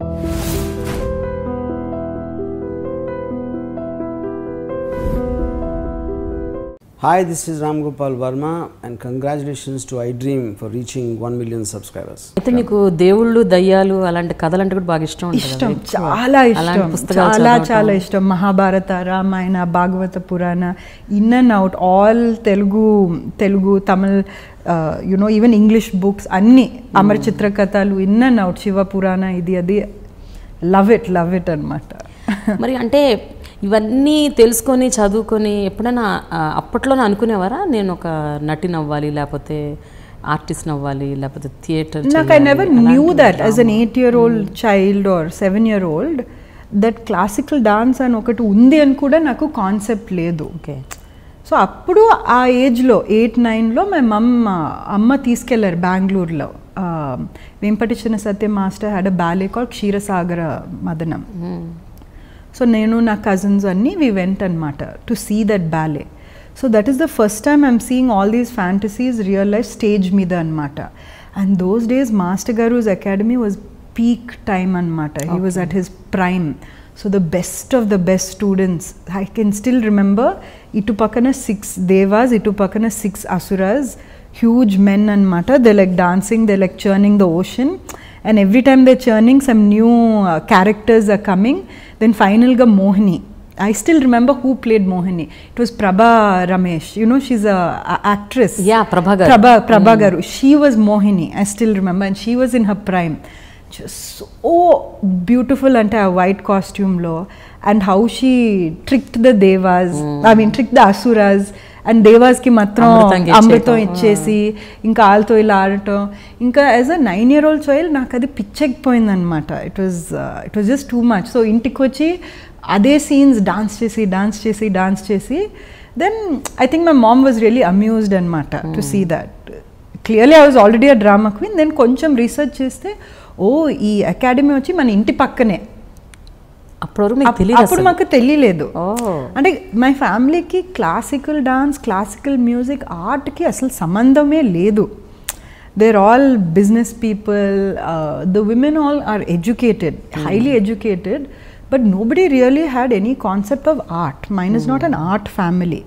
Hi, this is Ram Gopal Verma, and congratulations to iDream for reaching 1 million subscribers. అయితే మీకు దేవుళ్ళు దయ్యాలు అలాంటి కథలు అంటే కూడా బాగా ఇష్టం ఇష్టం? చాలా ఇష్టం చాలా. చాలా ఇష్టం Mahabharata Ramayana Bhagavata Purana in and out all Telugu Telugu Tamil you know even English books అన్ని అమర చిత్ర కథలు in and out Shiva Purana ఇది అది లవ్ ఇట్ లవ్ ఇట్ అనమాట మరి అంటే ఇవన్నీ తెలుసుకొని చదువుకొని ఎప్పుడైనా అప్పట్లోనే అనుకునేవారా? నేను ఒక నటిని అవ్వాలి లేకపోతే ఆర్టిస్ట్ అవ్వాలి లేకపోతే థియేటర్ నాకు I never knew that as an eight year old child or seven year old that classical dance అని ఒకటి ఉంది అని కూడా నాకు కాన్సెప్ట్ లేదు. ఓకే సో అప్పుడు ఆ ఏజ్లో ఎయిట్ నైన్లో మా మమ్మ అమ్మ తీసుకెళ్ళారు బెంగళూరులో. Vempati Chinna Satya master had a ballet call Ksheerasagara Madanam. So నేను నా కజిన్స్ అన్నీ వి వెంట్ అనమాట to see that ballet so that is the first time I'm seeing all these fantasies real life stage మీద అనమాట and those days master గారూస్ academy was peak time అనమాట he was at his prime So the best of the best students I can still remember ఇటు పక్కన six devas ఇటు పక్కన six asuras huge men అనమాట they like dancing they like churning the ocean and every time they're churning some new uh, characters are coming then final ga mohini i still remember who played mohini it was prabha ramesh you know she's a, a actress Yeah, Prabha garu. prabha prabha garu she was mohini i still remember and she was in her prime Beautiful ante a white costume lo and how she tricked the devas i mean tricked the asuras and దేవాస్కి మాత్రం అమృతం ఇచ్చేయటం. ఇచ్చేసి ఇంకా వాళ్ళతో ఇలా ఆడటం. ఇంకా as a nine year old child నాకు అది పిచ్చెక్కిపోయింది అనమాట it was it was just too much so ఇంటికి వచ్చి అదే సీన్స్ డాన్స్ చేసి డాన్స్ చేసి డాన్స్ చేసి then I think my mom was really amused అనమాట to see that clearly I was already a drama queen then కొంచెం research చేస్తే ఓ ఈ అకాడమీ వచ్చి మన ఇంటి పక్కనే. అప్పటి వరకు మీకు అప్- తెలియదు అప్పుడు. మాకు తెలియలేదు. అంటే మై ఫ్యామిలీకి క్లాసికల్ డాన్స్ క్లాసికల్ మ్యూజిక్ ఆర్ట్కి అసలు సంబంధమే లేదు. They're all business people the women all are educated highly educated but nobody really had any concept of art mine is not an art family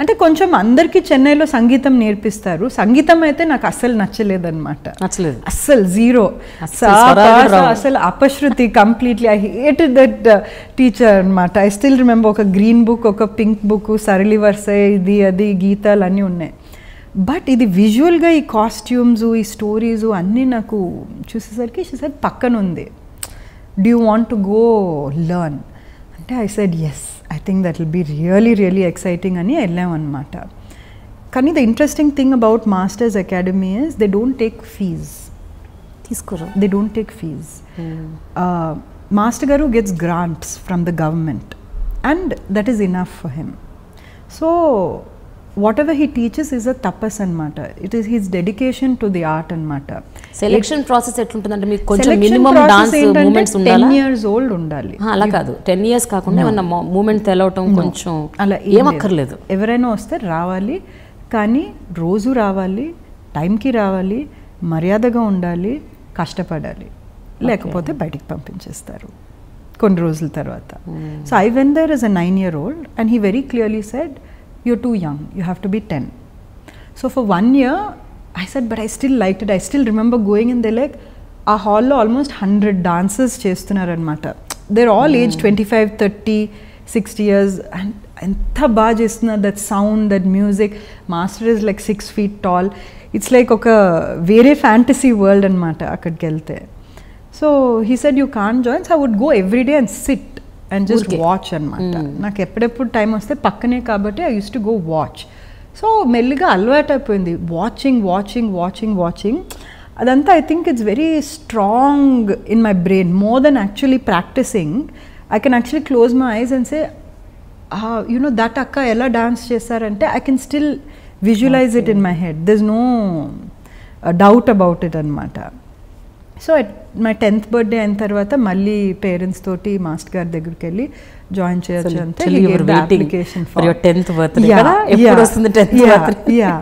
అంటే కొంచెం అందరికీ చెన్నైలో సంగీతం నేర్పిస్తారు. సంగీతం అయితే నాకు అస్సలు నచ్చలేదన్నమాట. నచ్చలేదు. అస్సలు జీరో. అసలు అపశృతి completely. I hate that teacher అనమాట ఐ స్టిల్ రిమెంబర్ ఒక గ్రీన్ బుక్ ఒక పింక్ బుక్ సరళి వరుస ఇది అది గీతాలు అన్నీ ఉన్నాయి. బట్ ఇది విజువల్గా ఈ కాస్ట్యూమ్స్ ఈ స్టోరీస్ అన్నీ నాకు చూసేసరికి సార్ పక్కన ఉంది do you want to go learn అంటే I said yes I think that will be really really exciting అని వెళ్ళామన్నమాట కానీ the interesting thing about master's academy is they don't take fees తీసుకోరు they don't take fees. Uh, Master Garu gets grants from the government, and that is enough for him. So, whatever he teaches is a tapas anmata. It is his dedication to the art anmata. Selection process ఎట్లుంటుందంటే మీకు కొంచెం minimum dance moments 10 ఉండాలా? years old ఉండాలి. ఆ, అలా కాదు. Ten years కాకుండా ఏమన్నా మూమెంట్ తెలవటం కొంచెం అలా. ఏమక్కర్లేదు ఎవరైనా వస్తే రావాలి కానీ రోజు రావాలి టైంకి రావాలి మర్యాదగా ఉండాలి కష్టపడాలి. లేకపోతే బయటికి పంపించేస్తారు కొన్ని రోజుల తర్వాత. So I when there is a nine year old and he very clearly said you're too young you have to be ten so for one year I said but I still like it I still remember going in the like ఆ హాల్లో almost hundred dancers చేస్తున్నారనమాట they're all age twenty five thirty sixty years and ఎంత బాగా చేస్తున్నారు that sound that music master is like six feet tall it's like ఒక వేరే fantasy world అనమాట అక్కడికి వెళ్తే so he said you can joins I would go every day and sit and just. Watch అనమాట నాకు ఎప్పుడెప్పుడు టైం వస్తే పక్కనే కాబట్టి I use to go watch so మెల్లిగా అలవాటు అయిపోయింది. వాచింగ్ వాచింగ్ వాచింగ్ వాచింగ్ అదంతా I think it's very strong in my brain more than actually practising I can actually close my eyes and say you know that అక్క ఎలా dance చేశారంటే I can still visualise it in my head this no doubt about it అనమాట so my tenth birthday అయిన తర్వాత మళ్ళీ parents తోటి master గారి దగ్గరికి వెళ్ళి జాయిన్ చేయొచ్చు అంటే Actually, you were waiting application for your 10th birthday కదా? ఎప్పుడు వస్తుంది 10th birthday? యా